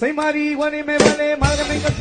Say Mari, Wani me vale, madre me encanta,